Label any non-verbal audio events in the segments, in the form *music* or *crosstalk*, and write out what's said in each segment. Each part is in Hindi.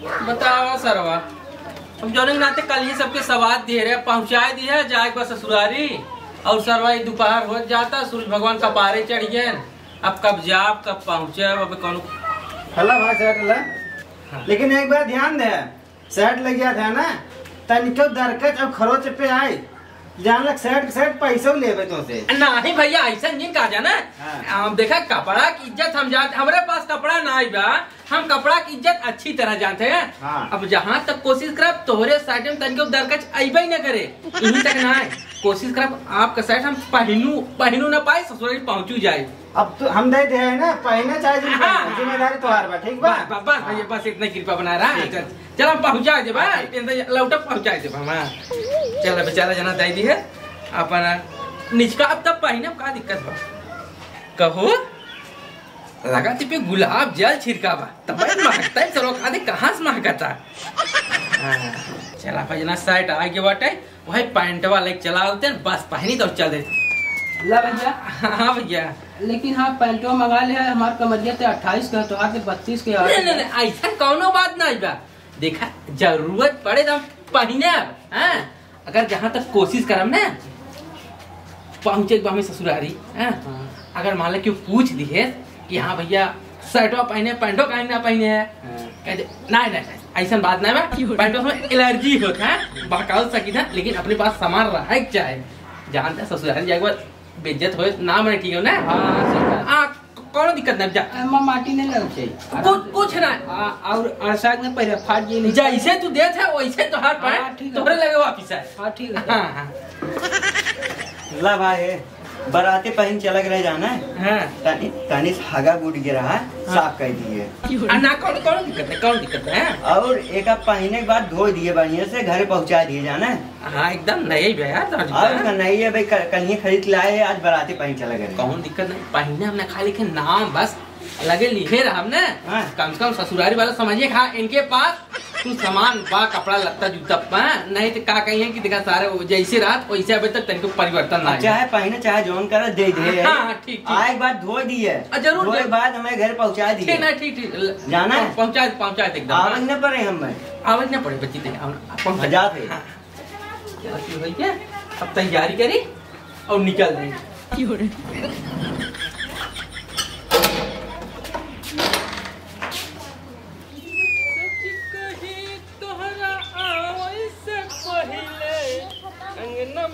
बताओ सरवा। हम जौन नाते कल ही सबके सवाद दिए रहे पहुँचाए दिए है जाए को ससुरारी। और सरवा ये दोपहर हो जाता सूर्य भगवान का पारे चढ़ गए। अब कब जाब कब पहुँचे अब कौन हल्ला भाई सेट ला लेकिन एक बार ध्यान दे सेट लग गया था ना तनिको दरकत अब खरोच पे आई। जान सेट सेट पैसों लेबे तो से नहीं भैया ऐसा नहीं कहा जाना। हाँ। देखा कपड़ा की इज़्ज़त हम जानते हमारे पास कपड़ा ना बा। हम कपड़ा की इज़्ज़त अच्छी तरह जानते हैं। हाँ। अब जहाँ तक कोशिश करब तोहरे साइड में तनिको दरकच अबे न करे। तक ना कोशिश कर आपका साइड हम पहनू पहनू ना पाए ससुराल पहुंचू जाए। अब तो हम दे दे ना पहले चाहे जिन हाँ। ज़िम्मेदारी तुम्हार बा ठीक बा? बस बस भैया बस इतना कृपा बना रहा। है चल चल हम पहुँचा दे भाई लौटा पहुँचा दे हम हाँ। चल बेचारा जना दे दी है। अपन निचका अब तब पहने का दिक्कत बा? कहो लगा पे गुलाब जल छिड़का बा। तब महकता है चलो खा दे कहाँ से महकता? हाँ, चला भजना साइड आगे बाटे वही पैंटवा लेके चला हैं, बस पहनी तो चल दे। ला भैया। हाँ भैया। लेकिन हाँ पैंटो मंगा ले है हमार कमरिया ते अट्ठाईस का तोहार के बत्तीस के नहीं नहीं नहीं ऐसा कौनो बात नहीं बा देखा ज़रूरत पड़े तो पहने हाँ? अगर जहाँ तक कोशिश करम ना पहुँचे तो हमें ससुरारी हाँ? अगर मान लो क्यों पूछ दिए कि हाँ भैया शर्टो पहने पैंटो कहीं ना पहने? है। नहीं नहीं, ऐसा बात नहीं *laughs* पैंटो में एलर्जी होता है बहकाव सकी था लेकिन अपने पास सामान रहा है चाहे जानते हैं ससुरारी जाएगा बेइज्जत हो ना मैंने ठीक हो ना? हाँ सही हाँ कौन दिक्कत नहीं जा। अम्मा माटी ने लग छे कुछ कुछ ना। आ- और अरसाक ने पहले फाट जी नहीं। जैसे तू दे है वैसे तो हार पाए। तोरे लगे वापस है हाँ ठीक है। हाँ हाँ। ला भाई। बराती पहन चलक रह जाना है। हाँ। तनी तनी धागा गुट गिरा है साफ़ कर दिए। ना कौन कौन दिक्कत है कौन दिक्कत है और एक आप पहने के बाद धो दिए बढ़िया से घर पहुँचा दिए जाना है। हाँ एकदम नहीं भैया तो और नहीं है भाई कल ही खरीद लाए हैं, आज बराती पहन चला गए। कौन दिक्कत नहीं पहने हमने खाली के नाम बस। लगे लिखे रहा हमने। हाँ। कम से कम ससुरारी वाला समझिए खा इनके पास। तू सामान बा कपड़ा लगता जूता पा नहीं तो का कही है कि देखा सारे जैसे रात वैसे अभी तक तनिको परिवर्तन ना चाहे पहने चाहे जोन करे दे दे। हाँ, हाँ, ठीक, ठीक। आए के बाद धो दिए। हाँ, ज़रूर, धोए बाद हमें घर पहुँचा ठीक ना ठीक ठीक। जाना है? पहुँचा पहुँचा दे एकदम आवाज़ हाँ। न पड़े हम में आवाज़ ना पड़े बच्ची ते पहुँचा। मज़ा थे। हाँ। चलो, ठीक है क्या?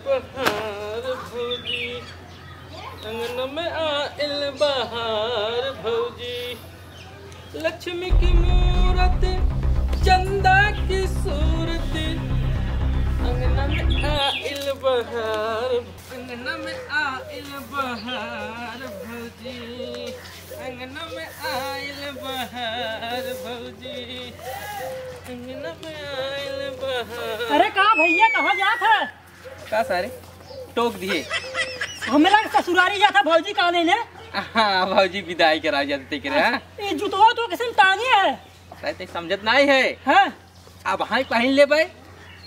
अब तैयारी करी और निकल रही बहार भौजी लक्ष्मी की मूरत, चंदा की सूरत, अंगना में आइल बहार अंगना में आइल बहार भौजी अंगना में आइल बहार भौजी अंगना में आइल बहार अरे कहा भैया? कहाँ जात है का सारे टोक दिए। हमें लगा ससुरारी जाता भौजी कहा लेने? हाँ भौजी विदाई करा जाते रे ये जुतवा तो किसी टांगे है। समझत नहीं है। हैं? अब हाँ पहन ले भाई।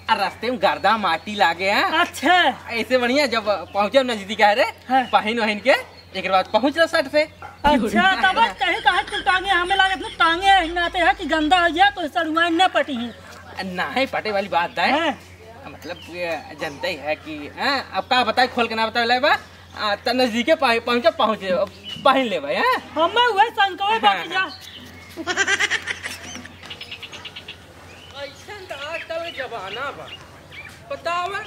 और रास्ते में गर्दा माटी लागे हैं। अच्छा। ऐसे बढ़िया जब पहुँचे नज़दीक है रे हाँ। पहन वहन के एक बाद पहुँच रहा सट से। अच्छा तब कहे कहा तुम टांगे हमें लगा टांगे हिंगाते हैं कि गंदा हो गया तो न पटी है। नहीं पटे वाली बात है। हैं? मतलब ये जानते ही है कि हाँ, अब का बताए खोल के ना बताए ले बा। आ, नजदीके पहुँचे पहुँचे पहुँचे पहन ले भाई हाँ। हमें वही बाकी जा। ऐसा तो आजकल जमाना बा। बतावा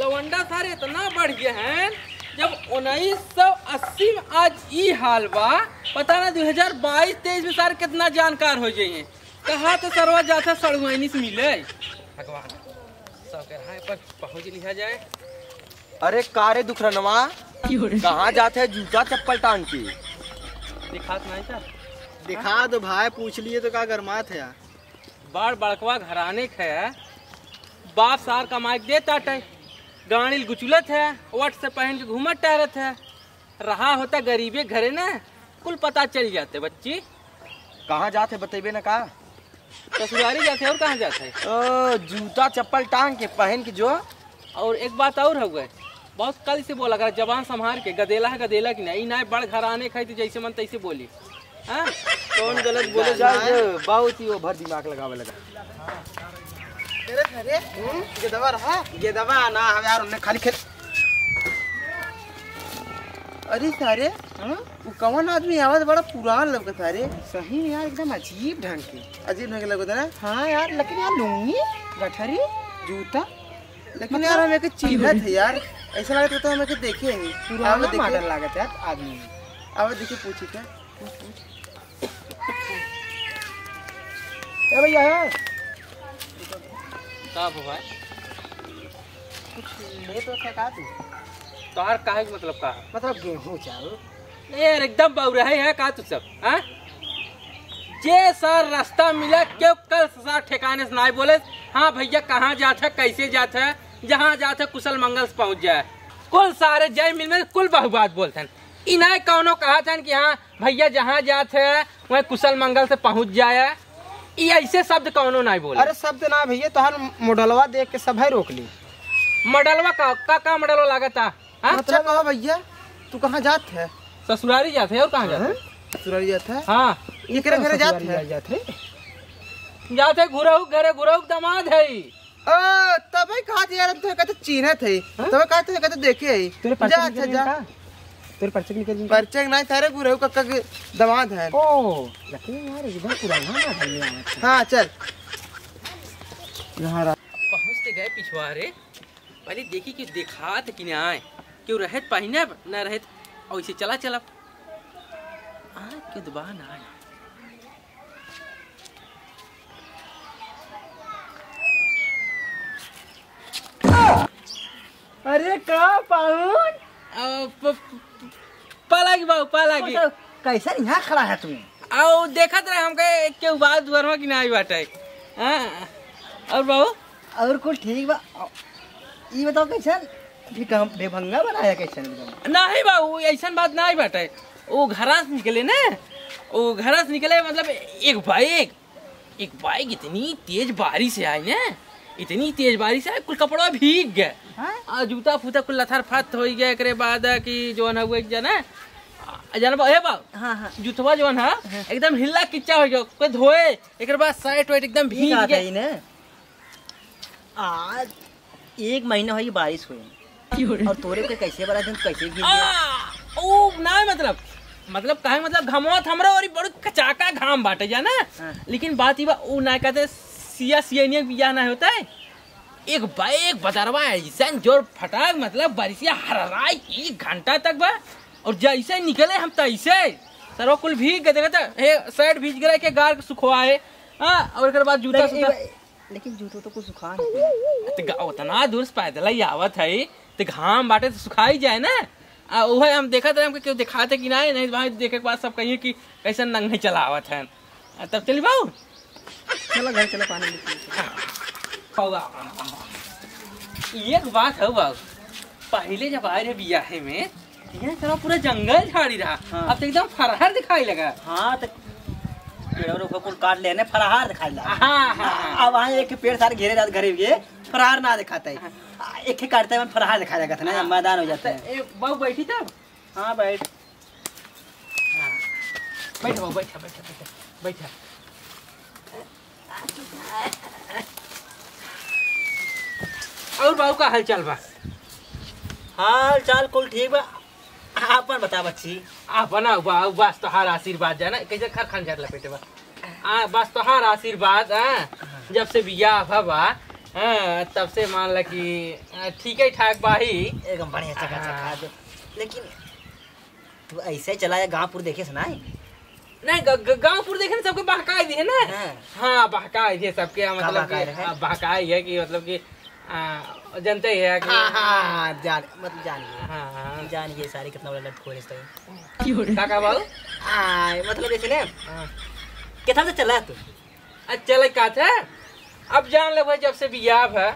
लवंडा सारे इतना बढ़ गए हैं जब उन्नीस सौ अस्सी में आज ई हाल बा। पता ना दो हज़ार बाईस तेईस में सारे कितना जानकार हो जाइए। कहा तो सरवा जाता सड़ुआनी से मिले। भगवान सब के राह पर पहुँच लिया जाए। अरे कारे दुखरनवा कहाँ जाते है? जूता चप्पल टांग के। दिखात नहीं था। दिखा दो भाई पूछ लिए तो का गरमात है यार। बड़ बड़कवा घराने के है। बाप सार कमाई के देता गाड़ी गुचुलत है वट से पहन के घूमत टहरत है। रहा होता गरीबे घरे ना कुल पता चल जाते बच्ची। कहाँ जाते बतेबे ना का ससुरारी जाते और कहाँ जाते? ओ, जूता चप्पल टांग के पहन के जो। और एक बात और हो गए बहुत कल से बोला कर जबान संभाल के गदेला है गदेला की नहीं ना बड़ घर आने खाई तो जैसे मन तैसे बोली। हाँ? कौन गलत बोले बहुत ही ओभर दिमाग लगावे लगा। अरे अरे ये दवा रहा? ये दवा ना हम यार उन्हें खाली खेल। अरे सारे वो कौन आदमी आवाज़ बड़ा पुरान लगता सारे सही में यार एकदम अजीब ढंग के। अजीब ढंग के लगता ना? हाँ यार लेकिन यार लुंगी गठरी जूता। लेकिन यार हमें के चिन्हत है यार। ऐसा लगता तो हमें के देखे ही पुराना देखे। मॉडल लागत है यार आदमी। अब देखिए पूछी क्या ए भैया का भाई ले तो क्या तू। तोहर काहे के मतलब का मतलब गेहूँ चाहो यार एकदम बौरा है का तू सब हाँ? जे सर रास्ता मिला क्यों कल सर ठिकाने से ना बोले? हाँ भैया कहाँ जाते कैसे जाते है? जहाँ जाते कुशल मंगल से पहुँच जाए। कुल सारे जय मिल में कुल बहुबात बोलते हैं। इन्हें कौनो कहा था कि हाँ भैया जहाँ जाते हैं वह कुशल मंगल से पहुँच जाए। ये ऐसे शब्द कौनो नहीं बोले। अरे शब्द ना भैया तोहर मोडलवा देख के सब है रोक ली। मडलवा का का, का मडलवा लागत हाँ? अच्छा कहा भैया तू कहाँ जात है? ससुरारी जाते हैं और कहाँ जाते हैं? सुरारी जात है? हाँ। ये करे घरे जात है? जाते जाते घुरहु घरे घुरहु दामाद है। तबे कहा थे यार हम तो कहते चिन्हत है तबे कहा थे कहते देखे है। तेरे पर्चे अच्छा जा। तेरे पर्चे निकल गई परिचय नहीं थारे गुरु कक्का के दामाद है। ओ लेकिन यार एकदम पुराना में आया हाँ। चल। यहाँ पहुँचते गए पिछवाड़े। पहले देखी कि देखात कि ना आए। क्यों रहत पहिने न रहत इसे चला चला। आ क्यों दबा ना अरे का पाहुन आ, प- प- पालागी बाबू पालागी। कैसे यहाँ खड़ा है तू? आओ देखत रहे हमके क्यों बात दुआर कि ना आई बाटे। हाँ और बाबू? और कुछ ठीक बा। ये बताओ कैसन? भी काम बेभंगा बनाया एकदम नहीं बाबू ऐसा बात नहीं बाटे। वो घरा से निकले ना वो घरा से निकले मतलब एक बाइक एक बाइक इतनी तेज बारिश से आई ना इतनी तेज बारिश आई कुल कपड़ा भीग गए हाँ? जूता फूता कुल लथर फत हो गया एकरे बाद कि जो है वो एक जना जान बा बा हाँ हाँ। जूतवा जो है एकदम हिल्ला किच्चा हो गया कोई धोए एकरे बाद शर्ट वेट एकदम भीग गया। आज एक महीना हुई बारिश हुई। और तोरे के कैसे बड़ा दिन कैसे गिर गया? ओ ना मतलब। मतलब कहे मतलब घमवा हमरा और बड़ कचाका घाम बाटे जाना? हाँ। लेकिन बात ही बा उ ना कहते सिया सियनिया बियाह ना होता है? एक बाइक बदरवा ऐसा ज़ोर फटाक मतलब बारिशिया हरराई एक घंटा तक बा। और जैसे निकले हम तैसे। सरवा कुल भीग गए देखा हे शर्ट भीज गए के गार सुखवाए। हाँ और एक बाद जूता लेकिन, जूतो तो कुछ सुखा नहीं। तो उतना दूर से पैदल ही आवत है तो घाम बाटे तो सुखाई जाए ना। आ वह हम देखत रहे हमके क्यों दिखाते कि नहीं नहीं भाई देखे के बाद सब कहिए कि कैसे नंगे चलावत है तब चली बाबू चलो घर चलो पानी एक बात है बाबू पहले जब आए रहे बियाहे में पूरा जंगल झाड़ी रहा। हाँ। अब तो एकदम फरहर दिखाई लगा। हाँ तो पेड़ रोको कुल काट लेने फराहार हाँ हाँ हाँ। अब वहाँ एक पेड़ सारे घेरे रात घरे हुए फराहार ना दिखाता। है। एक ही काटता है फराहार दिखाया जाता है ना मैदान हो जाता। तो है बाबू बैठी तब हाँ बैठ। बैठा बाबू बैठा बैठा बैठा बैठा। और बाबू का हाल चाल बा? हाल चाल कुल ठीक बा। आपन बता बच्ची। आ बना बा बस तोहार आशीर्वाद जाना कैसे खर खान जात लपेटे बा आ बस तोहार आशीर्वाद हाँ जब से बियाह भबा हाँ तब से मान ला कि ठीक है ठाक बा ही एकदम बढ़िया चका हाँ। चका लेकिन तू ऐसे ही चलाया गाँवपुर देखे सुनाई नहीं ग- ग- देखे ना सबके बहकाई दिए ना? हाँ। हाँ बहकाई दिए सबके मतलब बहकाए कि हाँ, बहकाई है कि मतलब कि जानते ही है कि हाँ हाँ जान मतलब जानिए हाँ हाँ। जानिए सारे कितना बड़ा लट खोल इसका काका बाबू? मतलब जैसे ने हाँ। कितना से चला तू? अच्छा चले का था अब जान ले भाई जब से बियाह है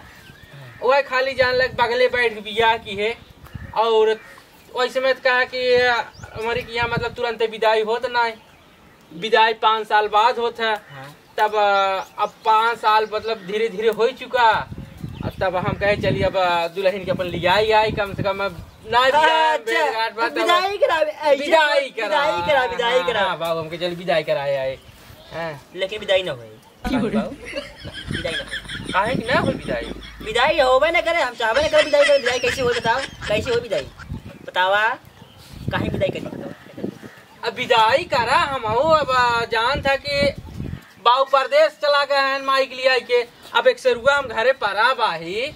वह खाली जान लग बगले बैठ के बियाह की है। और वैसे में तो कहा कि हमारी के यहाँ मतलब तुरंत विदाई होत ना विदाई पाँच साल बाद होत है। तब अब पाँच साल मतलब धीरे धीरे हो चुका। तब हम कहे चलिए अब दुल्हन के अपन लियाई आई कम से कम अब भैया अच्छा, बात तो- विदाई करा विदाई करा। विदाई करा विदाई करा। हाँ, बाबू हमके चल विदाई कराए आए। हाँ। लेकिन विदाई ना होई विदाई ना काहे कि ना हो विदाई? विदाई होबे ना करे हम चाहबे ना करे विदाई करे। विदाई कैसे होई बताओ? कैसे होई विदाई? बतावा। काहे विदाई करी? अब विदाई करा हम हो अब जान था कि बाबू परदेश चला गए हैं माइक लिया के। अब एक सरुआ हम घरे परा बाही।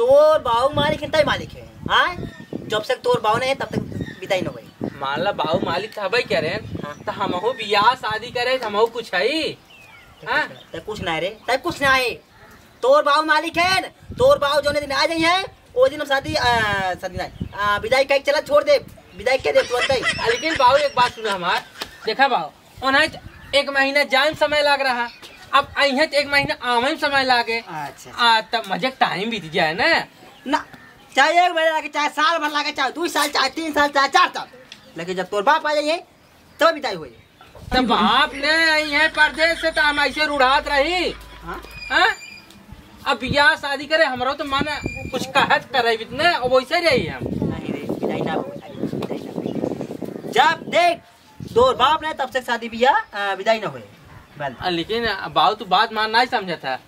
तोर बाऊ मालिक तय मालिक है। हाँ? जब तक तोर बाऊ नहीं है तब तक विदाई ना होई मान ला बाबू मालिक हबे करे हाँ। तो हम हो बियाह शादी करे तो हम कुछ है हाँ। कुछ ना रे। तय कुछ ना है तोर बाऊ मालिक है तोर बाऊ जो दिन आ जाई है वो दिन हम शादी शादी नहीं विदाई कह चला छोड़ दे। विदाई कह दे तुरंत ही लेकिन बाबू एक बात सुना हमार। देखा बाबू उन्हें एक महीना जान समय लग रहा। अब अहिए तो एक महीना आवे में समय लागे। अच्छा। आ तब मज़े टाइम बीत जाए ना। ना चाहे एक महीना लगे चाहे साल भर लगे चाहे दो साल चाहे तीन साल चाहे चार साल। लेकिन जब तोर बाप आ जाइए तब विदाई हुई। तब बाप ने यहाँ परदेश से तो हम ऐसे रुढ़ात रही। हाँ? हाँ? अब बियाह शादी करे हमारा तो मन कुछ कहत करे इतने अब वैसे रही हम। जब देख तोर बाप ने तब से शादी बियाह विदाई ना आ, लेकिन बाबू तू बात मान नहीं समझा था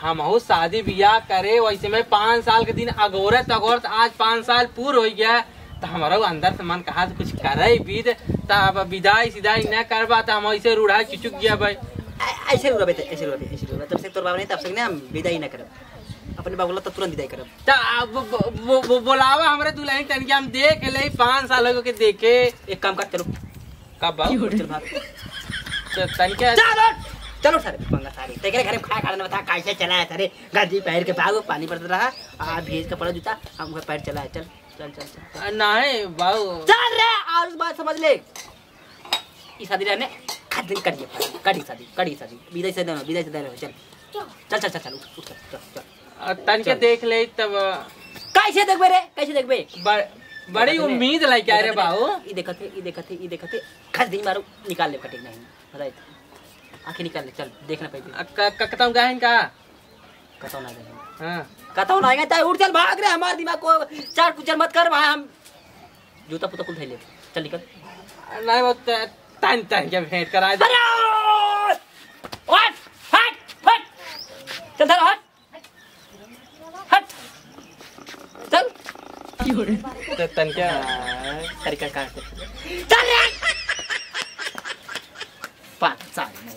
हम हो शादी ब्याह करे वैसे में पाँच साल के दिन अगोरत अगोरत आज पाँच साल पूर हो गया। तो हमारा अंदर से मन कहा तो कुछ करे बीत तो अब विदाई सिदाई न करबा तो हम ऐसे रूढ़ा चुचुक गया भाई। ऐसे रुआ बेटे ऐसे रुआ ऐसे रुआ तब से तोर बाप ने तब से ना हम विदाई ना करब। अपने बाबू तो तुरंत विदाई करब। तो अब वो- बोलावा हमारे दुल्हन तन के हम देख ले पाँच साल हो के देखे। एक काम कर चलो। कब बाबू? चल भाग। तो के चलो चलो सर पंगा सारी। तेरे घर में खा खाना बता कैसे चला है सरे गंजी पैर के भागो पानी पड़ता रहा। आ भेज का पड़ा जूता। हम घर पैर चला है चल चल चल। चल नहीं बाबू चल रे और उस बात समझ ले। ई शादी रहने खाद दिन करिए। कड़ी शादी कड़ी शादी। विदाई से देना विदाई से देना। चल। चल। चल चल चल उठ उठ चल चल तन के देख ले तब कैसे देखबे रे? कैसे देखबे? बड़ी उम्मीद लाई क्या रे बाबू। ई देखत है ई देखत है ई देखत है। खाद दिन मारो निकाल ले कटिंग नहीं राइट आँखें निकाल ले चल देखना पाइबे ककता गहन का कतौ ना दे हाँ कतौ ना आएगा? चाहे उठ चल भाग रे हमारे दिमाग को चार कुचर मत कर भाई हम। जूता पुता कुल ले। चल निकल। नहीं वो त- तन तन के भेंट करा दे। अरे हट हट हट। चल हट हट चल तो तन के तरीका काट दे चल रे पाँच साल में